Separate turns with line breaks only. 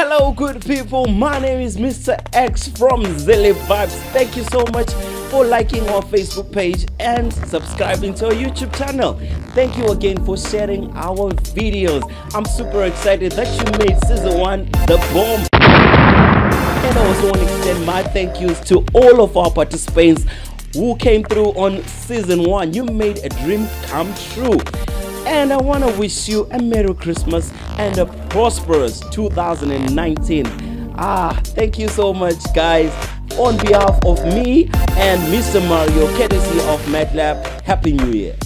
Hello, good people. My name is Mr. X from Mzilly Vibes. Thank you so much for liking our Facebook page and subscribing to our YouTube channel. Thank you again for sharing our videos. I'm super excited that you made season one the bomb. And I also want to extend my thank yous to all of our participants who came through on season one. You made a dream come true. And I want to wish you a Merry Christmas and a prosperous 2019. Ah, thank you so much, guys. On behalf of me and Mr. Mario, courtesy of Mattlab, Happy New Year.